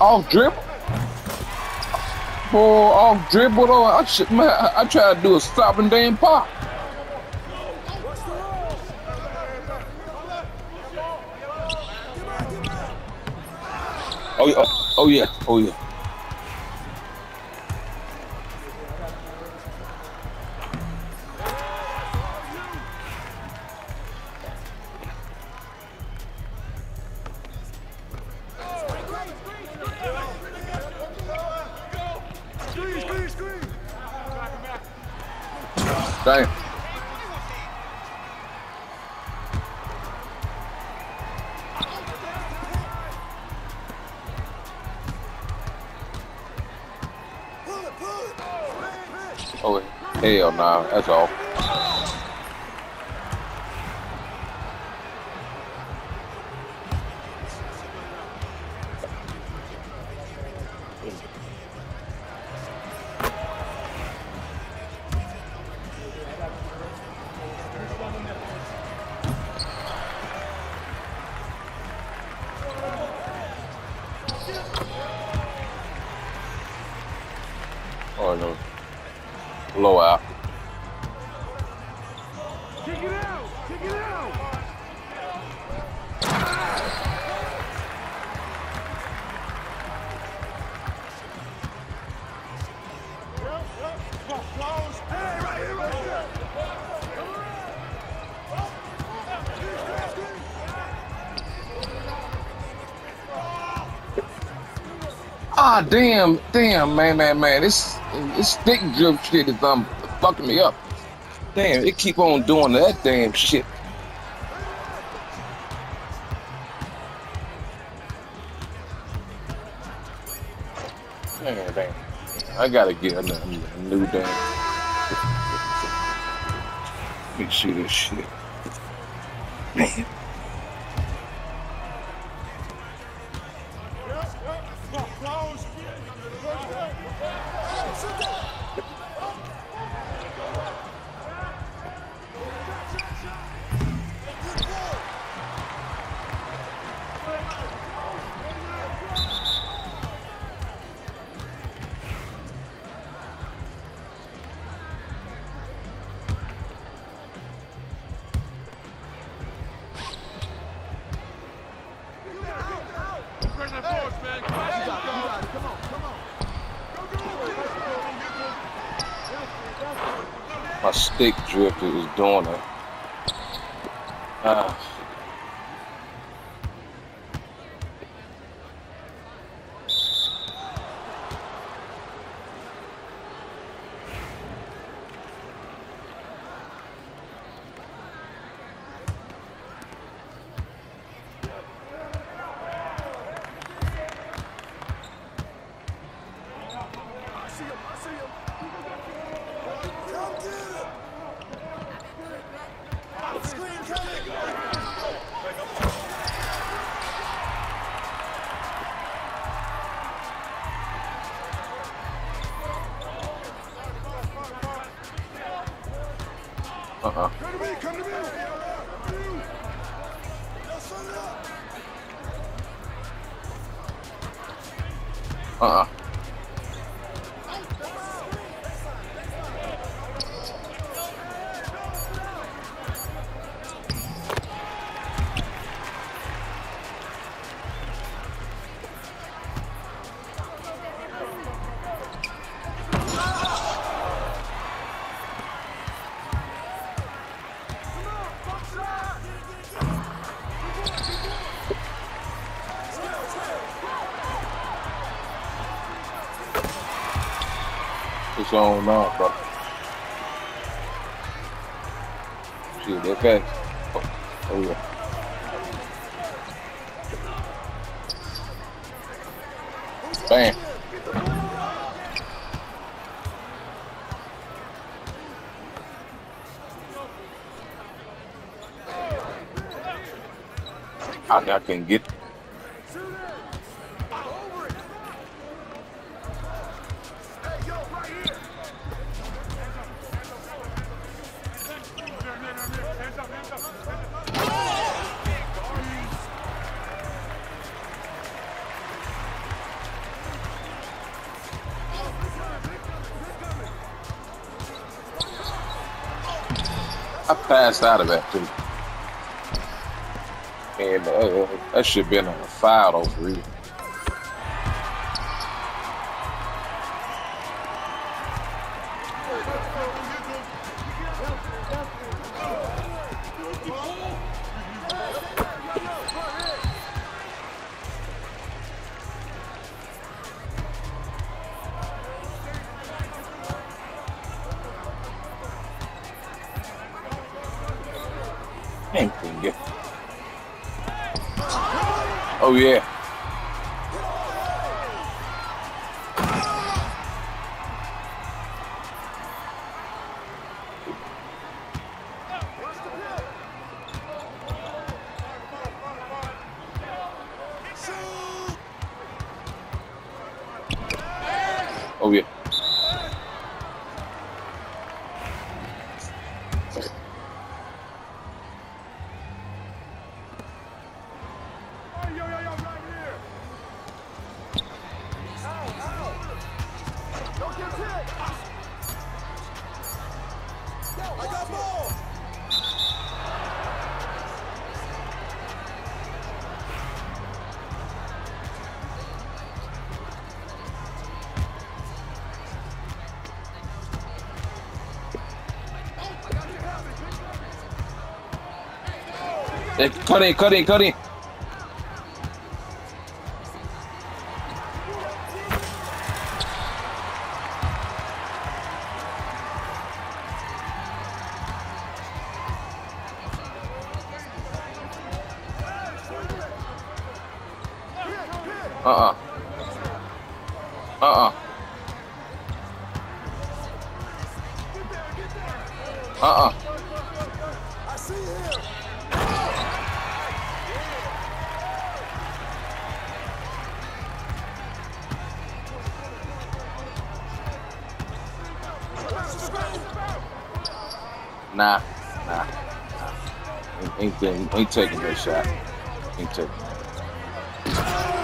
off dribble. Boy, off dribble. I should, man, I, I tried to do a stop and damn pop. Oh oh, oh yeah, oh yeah. Damn. Oh hell nah, that's all. Oh no. Blowout. Kick it out! Kick it out! Ah damn, damn, man, man, man. This this stick drift shit is um fucking me up. Damn, it keep on doing that damn shit. Man, damn. I gotta get a, a new damn. Let me see this shit. Man. My stick drifter is doing it. Ah. I see him. I see him. Come get him. Screen coming. It's on bro. Shit, that fast. Oh, oh yeah. Bam. I can get I passed out of that too. And uh, that should have been on a foul though for get. Oh yeah. Oh yeah. Cutting, cutting, cutting. Uh-uh. Uh-uh. Uh-uh. I see him. Nah, nah, nah. Ain't, ain't, ain't, taking that shot. Ain't taking that.